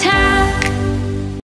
time.